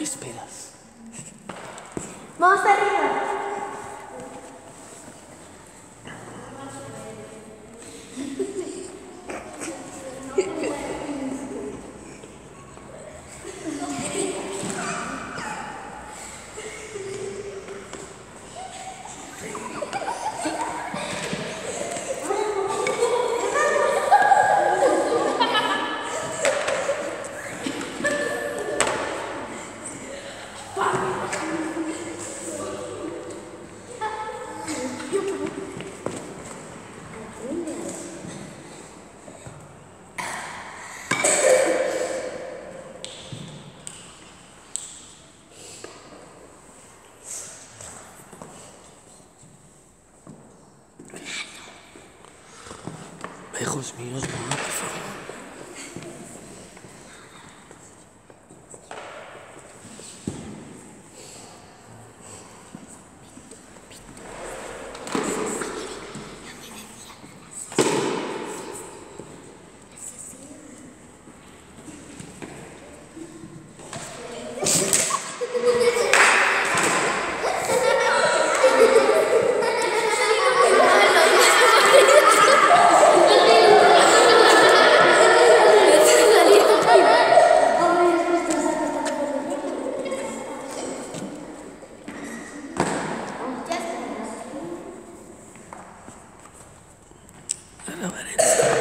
¿Qué esperas? Vamos arriba. Lejos míos, no, I don't know what it's.